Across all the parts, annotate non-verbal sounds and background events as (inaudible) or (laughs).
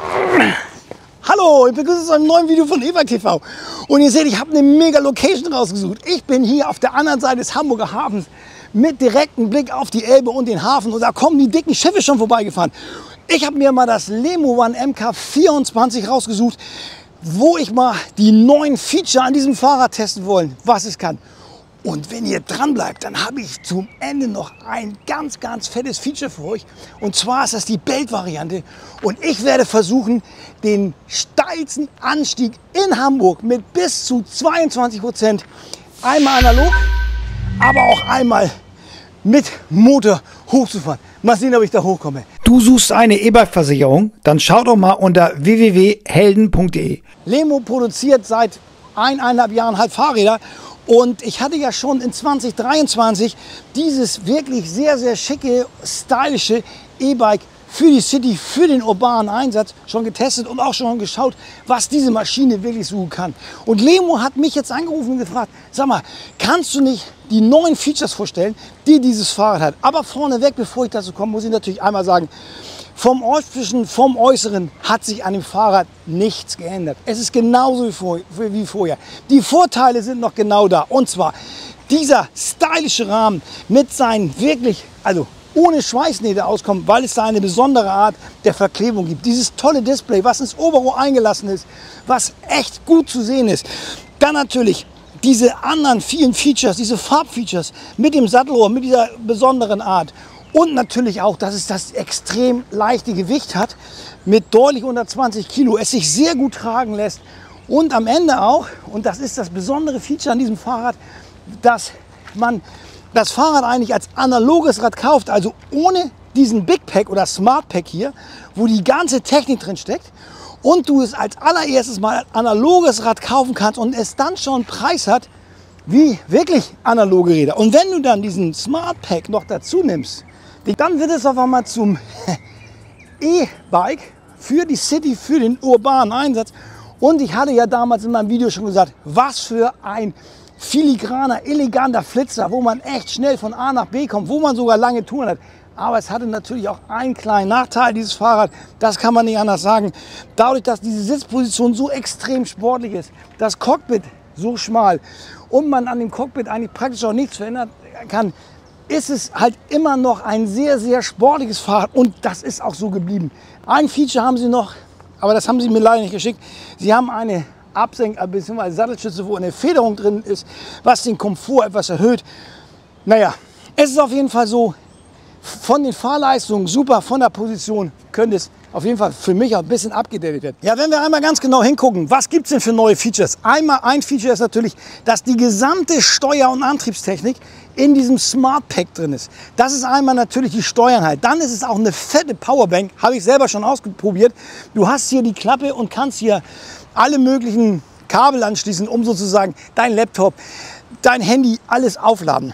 Hallo, ich begrüße zu einem neuen Video von Eva TV. Und ihr seht, ich habe eine mega Location rausgesucht. Ich bin hier auf der anderen Seite des Hamburger Hafens mit direktem Blick auf die Elbe und den Hafen. Und da kommen die dicken Schiffe schon vorbeigefahren. Ich habe mir mal das Lemo One MK24 rausgesucht, wo ich mal die neuen Feature an diesem Fahrrad testen wollen, was es kann. Und wenn ihr dran bleibt, dann habe ich zum Ende noch ein ganz, ganz fettes Feature für euch. Und zwar ist das die Belt-Variante. Und ich werde versuchen, den steilsten Anstieg in Hamburg mit bis zu 22 Prozent einmal analog, aber auch einmal mit Motor hochzufahren. Mal sehen, ob ich da hochkomme. Du suchst eine E-Bike-Versicherung? Dann schau doch mal unter www.helden.de. Lemo produziert seit eineinhalb Jahren halt Fahrräder und ich hatte ja schon in 2023 dieses wirklich sehr, sehr schicke, stylische E-Bike für die City, für den urbanen Einsatz schon getestet und auch schon geschaut, was diese Maschine wirklich so kann. Und Lemo hat mich jetzt angerufen und gefragt, sag mal, kannst du nicht die neuen Features vorstellen, die dieses Fahrrad hat? Aber vorneweg, bevor ich dazu komme, muss ich natürlich einmal sagen, vom Optischen, vom Äußeren hat sich an dem Fahrrad nichts geändert. Es ist genauso wie vorher. Die Vorteile sind noch genau da. Und zwar dieser stylische Rahmen mit seinen wirklich, also ohne Schweißnähte auskommt, weil es da eine besondere Art der Verklebung gibt. Dieses tolle Display, was ins Oberrohr eingelassen ist, was echt gut zu sehen ist. Dann natürlich diese anderen vielen Features, diese Farbfeatures mit dem Sattelrohr, mit dieser besonderen Art. Und natürlich auch, dass es das extrem leichte Gewicht hat, mit deutlich unter 20 Kilo, es sich sehr gut tragen lässt. Und am Ende auch, und das ist das besondere Feature an diesem Fahrrad, dass man das Fahrrad eigentlich als analoges Rad kauft, also ohne diesen Big Pack oder Smart Pack hier, wo die ganze Technik drin steckt und du es als allererstes mal analoges Rad kaufen kannst und es dann schon Preis hat wie wirklich analoge Räder. Und wenn du dann diesen Smart Pack noch dazu nimmst, dann wird es auf einmal zum (laughs) E-Bike für die City, für den urbanen Einsatz. Und ich hatte ja damals in meinem Video schon gesagt, was für ein filigraner, eleganter Flitzer, wo man echt schnell von A nach B kommt, wo man sogar lange Touren hat. Aber es hatte natürlich auch einen kleinen Nachteil, dieses Fahrrad, das kann man nicht anders sagen. Dadurch, dass diese Sitzposition so extrem sportlich ist, das Cockpit so schmal und man an dem Cockpit eigentlich praktisch auch nichts verändern kann, ist es halt immer noch ein sehr, sehr sportliches Fahrrad und das ist auch so geblieben. Ein Feature haben sie noch, aber das haben sie mir leider nicht geschickt. Sie haben eine Absenk- bzw. Sattelschütze, wo eine Federung drin ist, was den Komfort etwas erhöht. Naja, es ist auf jeden Fall so, von den Fahrleistungen super, von der Position könnte es auf jeden Fall für mich auch ein bisschen abgedatet werden. Ja, wenn wir einmal ganz genau hingucken, was gibt es denn für neue Features? Einmal ein Feature ist natürlich, dass die gesamte Steuer- und Antriebstechnik in diesem Smart Pack drin ist. Das ist einmal natürlich die Steuernheit. Dann ist es auch eine fette Powerbank, habe ich selber schon ausprobiert. Du hast hier die Klappe und kannst hier alle möglichen Kabel anschließen, um sozusagen dein Laptop, dein Handy, alles aufladen.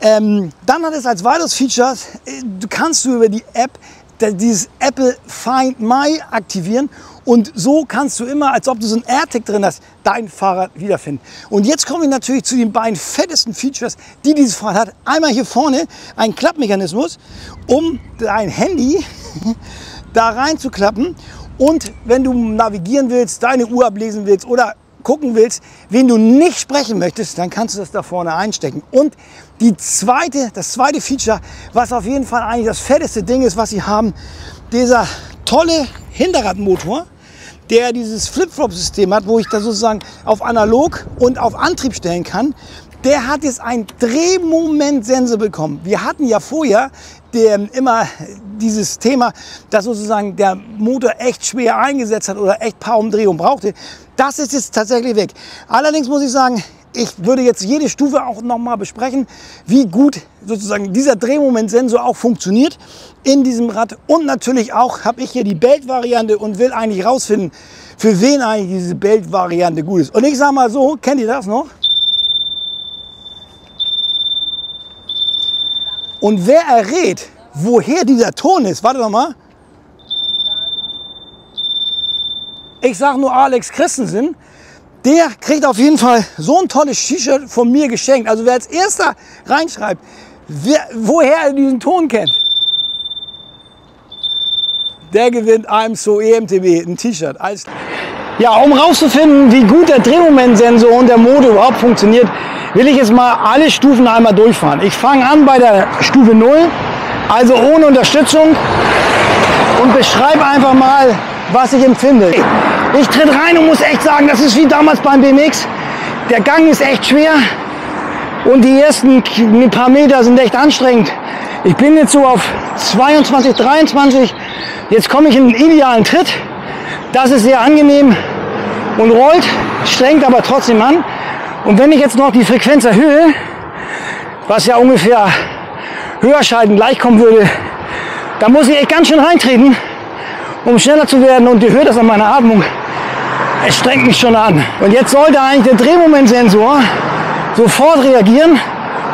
Ähm, dann hat es als weiteres Feature, äh, du kannst du über die App dieses Apple Find My aktivieren und so kannst du immer, als ob du so ein AirTag drin hast, dein Fahrrad wiederfinden. Und jetzt komme ich natürlich zu den beiden fettesten Features, die dieses Fahrrad hat. Einmal hier vorne ein Klappmechanismus, um dein Handy (laughs) da reinzuklappen und wenn du navigieren willst, deine Uhr ablesen willst oder gucken willst, wen du nicht sprechen möchtest, dann kannst du das da vorne einstecken. Und die zweite, das zweite Feature, was auf jeden Fall eigentlich das fetteste Ding ist, was sie haben, dieser tolle Hinterradmotor, der dieses Flip-Flop-System hat, wo ich da sozusagen auf analog und auf Antrieb stellen kann, der hat jetzt einen Drehmomentsensor bekommen. Wir hatten ja vorher der, immer dieses Thema, dass sozusagen der Motor echt schwer eingesetzt hat oder echt paar Umdrehungen brauchte. Das ist jetzt tatsächlich weg. Allerdings muss ich sagen, ich würde jetzt jede Stufe auch noch mal besprechen, wie gut sozusagen dieser Drehmomentsensor auch funktioniert in diesem Rad. Und natürlich auch habe ich hier die Belt-Variante und will eigentlich rausfinden, für wen eigentlich diese Belt-Variante gut ist. Und ich sage mal so, kennt ihr das noch? Und wer errät, woher dieser Ton ist, warte doch mal. Ich sage nur Alex Christensen, der kriegt auf jeden Fall so ein tolles T-Shirt von mir geschenkt. Also wer als erster reinschreibt, wer, woher er diesen Ton kennt, der gewinnt einem so EMTB ein T-Shirt. Ja, um rauszufinden, wie gut der Drehmomentsensor und der Motor überhaupt funktioniert, will ich jetzt mal alle Stufen einmal durchfahren. Ich fange an bei der Stufe 0, also ohne Unterstützung und beschreibe einfach mal, was ich empfinde. Ich tritt rein und muss echt sagen, das ist wie damals beim BMX. Der Gang ist echt schwer und die ersten paar Meter sind echt anstrengend. Ich bin jetzt so auf 22, 23. Jetzt komme ich in den idealen Tritt. Das ist sehr angenehm und rollt, strengt aber trotzdem an. Und wenn ich jetzt noch die Frequenz erhöhe, was ja ungefähr höher schalten gleich kommen würde, dann muss ich echt ganz schön reintreten, um schneller zu werden. Und ihr hört das an meiner Atmung. Es strengt mich schon an. Und jetzt sollte eigentlich der Drehmomentsensor sofort reagieren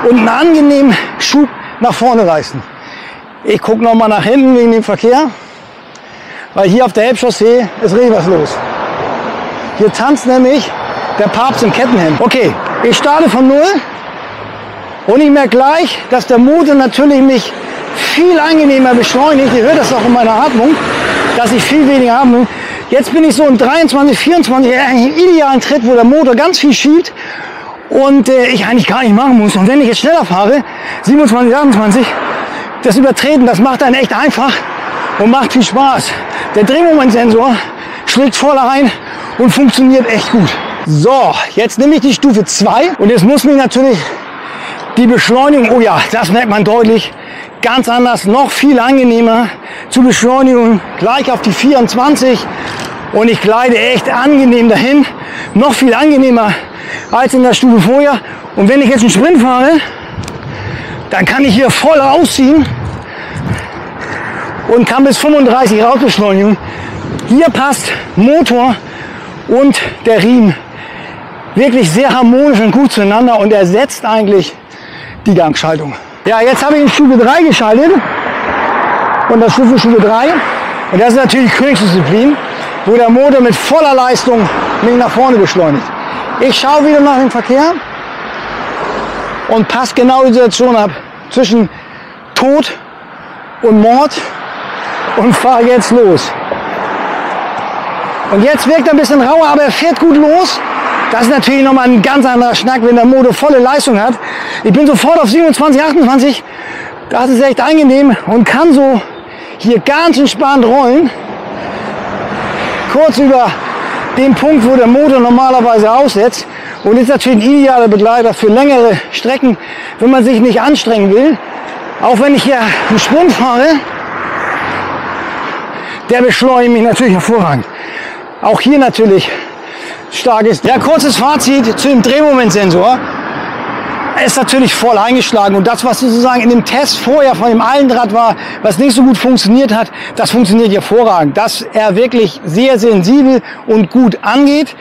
und einen angenehmen Schub nach vorne leisten. Ich gucke noch mal nach hinten wegen dem Verkehr, weil hier auf der Elbchaussee ist richtig was los. Hier tanzt nämlich der Papst im Kettenhemd. Okay, ich starte von Null und ich merke gleich, dass der Motor natürlich mich viel angenehmer beschleunigt. Ihr hört das auch in meiner Atmung, dass ich viel weniger atme. Jetzt bin ich so in 23, 24, eigentlich im idealen Tritt, wo der Motor ganz viel schiebt und äh, ich eigentlich gar nicht machen muss. Und wenn ich jetzt schneller fahre, 27, 28, das Übertreten, das macht dann echt einfach und macht viel Spaß. Der Drehmomentsensor schlägt voll ein und funktioniert echt gut. So, jetzt nehme ich die Stufe 2 und jetzt muss mich natürlich die Beschleunigung, oh ja, das merkt man deutlich, ganz anders, noch viel angenehmer zu Beschleunigung, gleich auf die 24 und ich gleite echt angenehm dahin, noch viel angenehmer als in der Stufe vorher. Und wenn ich jetzt einen Sprint fahre, dann kann ich hier voll rausziehen und kann bis 35 rausbeschleunigen. Hier passt Motor und der Riemen wirklich sehr harmonisch und gut zueinander und ersetzt eigentlich die Gangschaltung. Ja, jetzt habe ich in Stufe 3 geschaltet und das Stufe Stufe 3 und das ist natürlich Königsdisziplin, wo der Motor mit voller Leistung mich nach vorne beschleunigt. Ich schaue wieder nach dem Verkehr und passe genau die Situation ab zwischen Tod und Mord und fahre jetzt los. Und jetzt wirkt er ein bisschen rauer, aber er fährt gut los. Das ist natürlich nochmal ein ganz anderer Schnack, wenn der Motor volle Leistung hat. Ich bin sofort auf 27, 28. Das ist echt angenehm und kann so hier ganz entspannt rollen. Kurz über den Punkt, wo der Motor normalerweise aussetzt. Und ist natürlich ein idealer Begleiter für längere Strecken, wenn man sich nicht anstrengen will. Auch wenn ich hier einen Sprint fahre, der beschleunigt mich natürlich hervorragend. Auch hier natürlich stark ist. Ja, kurzes Fazit zu dem Drehmomentsensor. Er ist natürlich voll eingeschlagen und das, was sozusagen in dem Test vorher von dem Allendraht war, was nicht so gut funktioniert hat, das funktioniert hervorragend. Dass er wirklich sehr sensibel und gut angeht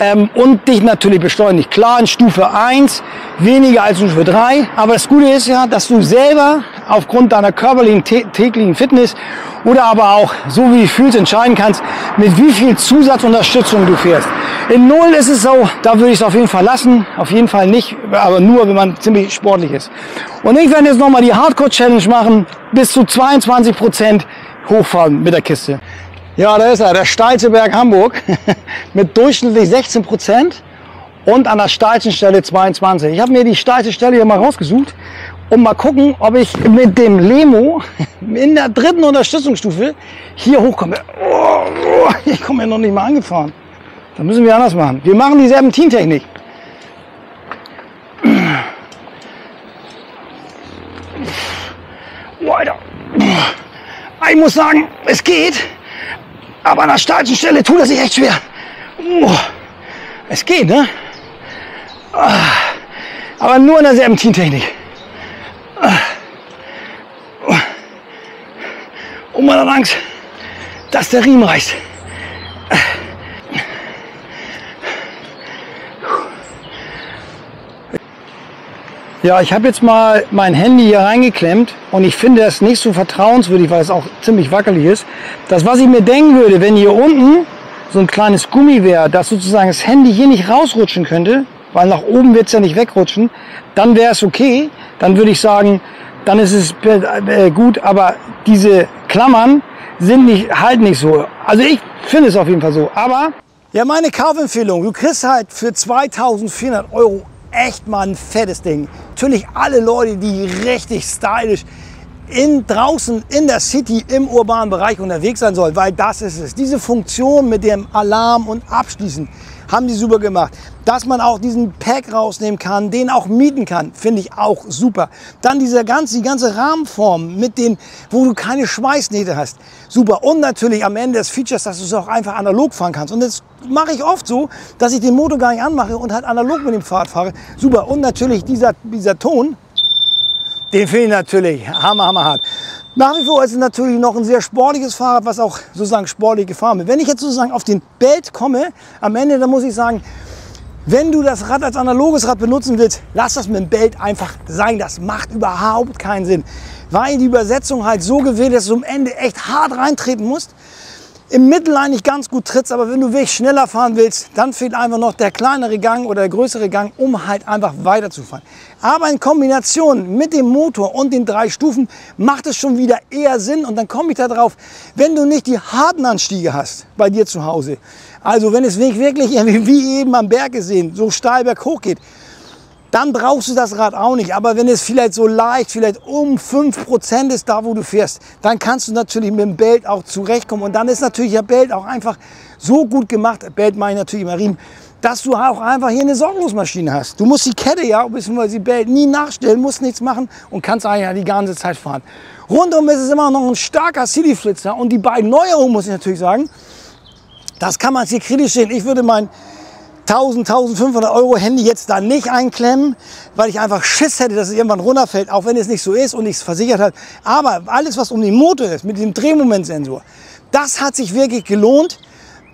ähm, und dich natürlich beschleunigt. Klar in Stufe 1, weniger als in Stufe 3, aber das Gute ist ja, dass du selber aufgrund deiner körperlichen, täglichen Fitness oder aber auch so wie du fühlst entscheiden kannst, mit wie viel Zusatzunterstützung du fährst. In Null ist es so, da würde ich es auf jeden Fall lassen, auf jeden Fall nicht, aber nur, wenn man ziemlich sportlich ist. Und ich werde jetzt nochmal die Hardcore-Challenge machen, bis zu 22 Prozent hochfahren mit der Kiste. Ja, da ist er, der steilste Berg Hamburg (laughs) mit durchschnittlich 16 Prozent und an der steilsten Stelle 22. Ich habe mir die steilste Stelle hier mal rausgesucht und mal gucken, ob ich mit dem Lemo in der dritten Unterstützungsstufe hier hochkomme. Oh, oh, ich komme ja noch nicht mal angefahren. Da müssen wir anders machen. Wir machen die Serpentintechnik. Oh, Alter. Ich muss sagen, es geht. Aber an der steilsten Stelle tut er sich echt schwer. Oh, es geht, ne? Ah, aber nur in der Serpentintechnik. Und man hat Angst, dass der Riemen reißt. Ja, ich habe jetzt mal mein Handy hier reingeklemmt und ich finde das nicht so vertrauenswürdig, weil es auch ziemlich wackelig ist. Das, was ich mir denken würde, wenn hier unten so ein kleines Gummi wäre, dass sozusagen das Handy hier nicht rausrutschen könnte, weil nach oben wird es ja nicht wegrutschen, dann wäre es okay. Dann würde ich sagen, dann ist es äh, gut. Aber diese Klammern sind nicht, halt nicht so. Also ich finde es auf jeden Fall so. Aber ja, meine Kaufempfehlung, du kriegst halt für 2400 Euro echt mal ein fettes Ding. Natürlich alle Leute, die richtig stylisch in, draußen in der City im urbanen Bereich unterwegs sein sollen, weil das ist es. Diese Funktion mit dem Alarm und Abschließen haben die super gemacht. Dass man auch diesen Pack rausnehmen kann, den auch mieten kann, finde ich auch super. Dann diese ganze, die ganze Rahmenform mit den, wo du keine Schweißnähte hast, super. Und natürlich am Ende des Features, dass du es auch einfach analog fahren kannst. Und das mache ich oft so, dass ich den Motor gar nicht anmache und halt analog mit dem Fahrrad fahre. Super. Und natürlich dieser, dieser Ton, den finde ich natürlich hammer, hammer hart. Nach wie vor ist es natürlich noch ein sehr sportliches Fahrrad, was auch sozusagen sportlich gefahren wird. Wenn ich jetzt sozusagen auf den Belt komme, am Ende, dann muss ich sagen, wenn du das Rad als analoges Rad benutzen willst, lass das mit dem Belt einfach sein. Das macht überhaupt keinen Sinn, weil die Übersetzung halt so gewählt ist, dass du am Ende echt hart reintreten musst im Mittel eigentlich ganz gut trittst, aber wenn du wirklich schneller fahren willst, dann fehlt einfach noch der kleinere Gang oder der größere Gang, um halt einfach weiterzufahren. Aber in Kombination mit dem Motor und den drei Stufen macht es schon wieder eher Sinn und dann komme ich darauf, wenn du nicht die harten Anstiege hast bei dir zu Hause, also wenn es wirklich (laughs) wie eben am Berg gesehen so steil berghoch geht, dann brauchst du das Rad auch nicht. Aber wenn es vielleicht so leicht, vielleicht um 5% ist da, wo du fährst, dann kannst du natürlich mit dem Belt auch zurechtkommen. Und dann ist natürlich der Belt auch einfach so gut gemacht, Belt meine ich natürlich immer Riemen, dass du auch einfach hier eine Sorglosmaschine hast. Du musst die Kette ja, bzw. die Belt nie nachstellen, musst nichts machen und kannst eigentlich die ganze Zeit fahren. Rundum ist es immer noch ein starker Cityflitzer und die beiden Neuerungen, muss ich natürlich sagen, das kann man hier kritisch sehen. Ich würde mein 1000, 1500 Euro Handy jetzt da nicht einklemmen, weil ich einfach Schiss hätte, dass es irgendwann runterfällt, auch wenn es nicht so ist und ich es versichert habe. Aber alles, was um den Motor ist, mit dem Drehmomentsensor, das hat sich wirklich gelohnt,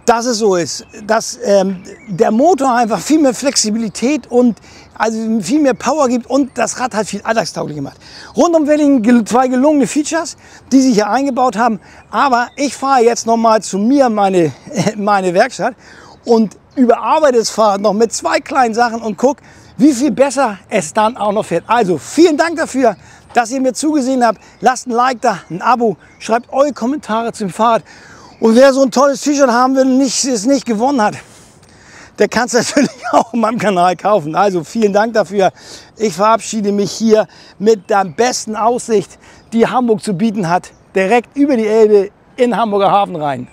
dass es so ist. Dass ähm, der Motor einfach viel mehr Flexibilität und also viel mehr Power gibt und das Rad hat viel alltagstauglich gemacht. Rundum Welling zwei gelungene Features, die sich hier eingebaut haben. Aber ich fahre jetzt noch mal zu mir meine, (laughs) meine Werkstatt und überarbeite das Fahrrad noch mit zwei kleinen Sachen und guck, wie viel besser es dann auch noch fährt. Also vielen Dank dafür, dass ihr mir zugesehen habt. Lasst ein Like da, ein Abo, schreibt eure Kommentare zum Fahrrad. Und wer so ein tolles T-Shirt haben will und es nicht gewonnen hat, der kann es (laughs) natürlich auch in meinem Kanal kaufen. Also vielen Dank dafür. Ich verabschiede mich hier mit der besten Aussicht, die Hamburg zu bieten hat, direkt über die Elbe in Hamburger Hafen rein.